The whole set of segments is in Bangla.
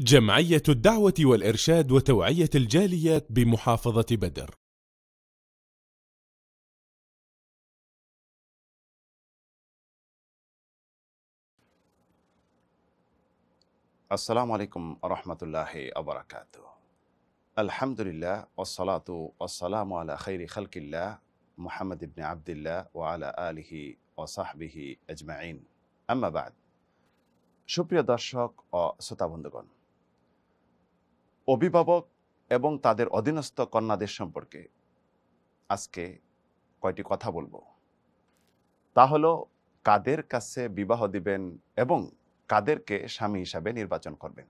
جمعية الدعوة والإرشاد وتوعية الجاليات بمحافظة بدر আসসালামু আলাইকুম রহমতুল্লাহ আবরাকাত আলহামদুলিল্লাহ ওসলাত ওসালাম আলা খৈরি খালকিল্লাহ মুহাম্মদ ইবনে আবদুল্লাহ ও আলা আলিহি ওসাহবিহি আজমাইন আম্মাবাদ সুপ্রিয় দর্শক ও শ্রোতা বন্ধুগণ অভিভাবক এবং তাদের অধীনস্থ কন্যাদের সম্পর্কে আজকে কয়টি কথা বলব। তা হলো, কাদের কাছে বিবাহ দিবেন এবং কাদেরকে স্বামী হিসাবে নির্বাচন করবেন?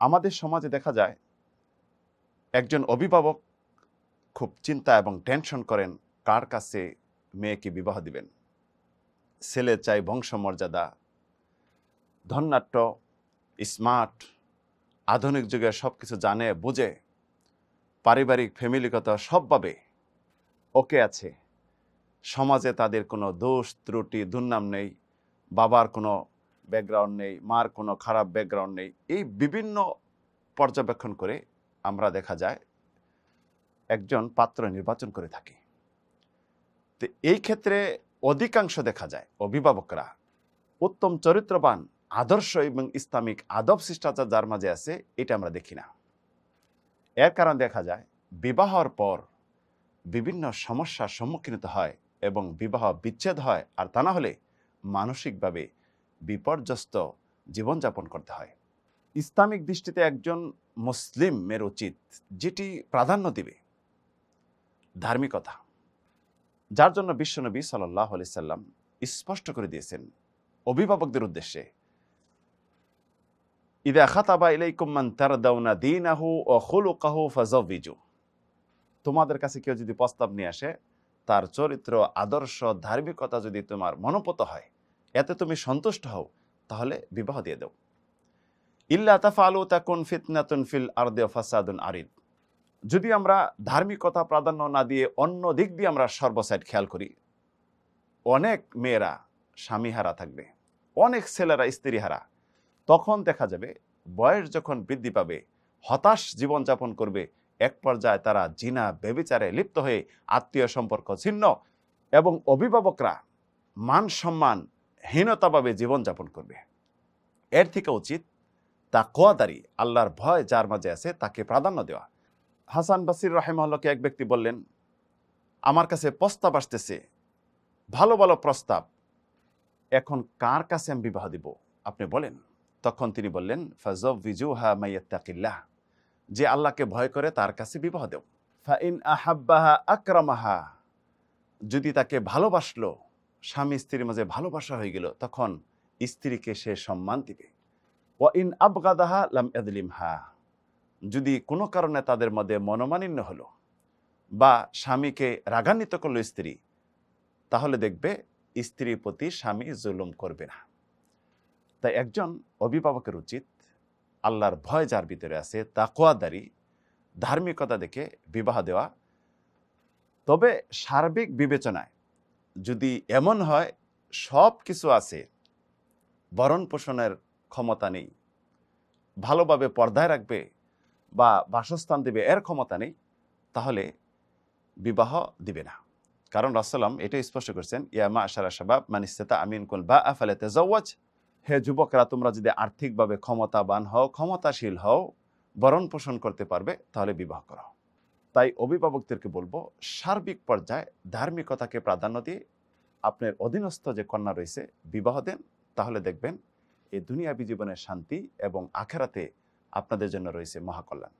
আমাদের সমাজে দেখা যায়, একজন অভিভাবক খুব চিন্তা এবং টেনশন করেন, কার কাছে মেয়েকে বিবাহ দিবেন? ছেলে চাই বংশমর্যাদা ধন্যাট্য স্মার্ট আধুনিক যুগে সব কিছু জানে, বুঝে, পারিবারিক, ফ্যামিলিগত সবভাবে ওকে আছে। সমাজে তাদের কোনো দোষ, ত্রুটি, দুর্নাম নেই, বাবার কোনো ব্যাকগ্রাউন্ড নেই, মার কোনো খারাপ ব্যাকগ্রাউন্ড নেই। এই বিভিন্ন পর্যবেক্ষণ করে আমরা দেখা যায় একজন পাত্র নির্বাচন করে থাকি। তো এই ক্ষেত্রে অধিকাংশ দেখা যায়, অভিভাবকরা উত্তম চরিত্রবান আদর্শ এবং ইসলামিক আদব শিষ্টাচার যার মাঝে আছে, এটা আমরা দেখি না। এর কারণ দেখা যায়, বিবাহর পর বিভিন্ন সমস্যার সম্মুখীন হয় এবং বিবাহ বিচ্ছেদ হয়, আর তা না হলে মানসিকভাবে বিপর্যস্ত জীবনযাপন করতে হয়। ইসলামিক দৃষ্টিতে একজন মুসলিমের উচিত যেটি প্রাধান্য দিবে। ধার্মিকতা, যার জন্য বিশ্বনবী সাল্লাহ আলি সাল্লাম স্পষ্ট করে দিয়েছেন অভিভাবকদের উদ্দেশ্যে ইদা খাতাবা ইলাইকুম্মান তারদাউনা দীনাহু ও খুলুকাহু ফাজাবিজু তোমাদের কাছে কেউ যদি প্রস্তাব নিয়ে আসে, তার চরিত্র, আদর্শ, ধার্মিকতা যদি তোমার মনোপত হয়, এতে তুমি সন্তুষ্ট হও, তাহলে বিবাহ দিয়ে দাও। ইল্লা তাফালু তাকুন ফিতনাতুন ফিল আরদে ফাসাদুন আরিদ। যদি আমরা ধার্মিকতা প্রাধান্য না দিয়ে অন্য দিক দিয়ে আমরা সর্বসাইড খেয়াল করি, অনেক মেয়েরা স্বামীহারা থাকবে, অনেক ছেলেরা স্ত্রীহারা। তখন দেখা যাবে বয়স যখন বৃদ্ধি পাবে, হতাশ জীবনযাপন করবে, এক পর্যায়ে তারা জিনা বেবিচারে লিপ্ত হয়ে আত্মীয় সম্পর্ক ছিন্ন এবং অভিভাবকরা মান সম্মান হীনতাভাবে জীবনযাপন করবে। এর থেকে উচিত তা কোয়াদারি আল্লাহর ভয় যার মাঝে আছে তাকে প্রাধান্য দেওয়া। হাসান বাসির রাহেমহল্লাকে এক ব্যক্তি বললেন, আমার কাছে প্রস্তাব আসতেছে, ভালো ভালো প্রস্তাব। এখন কার কাছে আমি বিবাহ দিব? আপনি বলেন। তখন তিনি বললেন ফাজব ভিজুহা মাইয়াত্তাকিল্লাহ। যে আল্লাহকে ভয় করে তার কাছে বিবাহ দেও। ফাইন আহাব্বাহা আক্রামাহা। যদি তাকে ভালোবাসলো, স্বামী স্ত্রীর মাঝে ভালোবাসা হয়ে গেল, তখন স্ত্রীকে সে সম্মান দিবে। ও ইন আবগাদাহা লাম এদলিম হা যদি কোনো কারণে তাদের মধ্যে মনোমানিন্য হলো বা স্বামীকে রাগান্বিত করল স্ত্রী, তাহলে দেখবে স্ত্রীর প্রতি স্বামী জুলুম করবে না। তাই একজন অভিভাবকের উচিত আল্লাহর ভয় যার ভিতরে আছে তাকোয়াদারি ধার্মিকতা দেখে বিবাহ দেওয়া। তবে সার্বিক বিবেচনায় যদি এমন হয়, সব কিছু আছে বরণ পোষণের ক্ষমতা নেই, ভালোভাবে পর্দায় রাখবে বা বাসস্থান দেবে, এর ক্ষমতা নেই, তাহলে বিবাহ দিবে না। কারণ রাসালাম এটাই স্পষ্ট করছেন ইয়ামা আশারা শাবাব মানিস্তেতা আমিন কুল বা আফালে তেজাওয়াজ হে যুবকরা, তোমরা যদি আর্থিকভাবে ক্ষমতাবান হও, ক্ষমতাশীল হও বরণ পোষণ করতে পারবে, তাহলে বিবাহ করো তাই অভিভাবকদেরকে বলব, সার্বিক পর্যায়ে ধার্মিকতাকে প্রাধান্য দিয়ে আপনার অধীনস্থ যে কন্যা রয়েছে, বিবাহ দেন। তাহলে দেখবেন, এই দুনিয়াবী জীবনের শান্তি এবং আখেরাতে আপনাদের জন্য রয়েছে মহাকল্যাণ।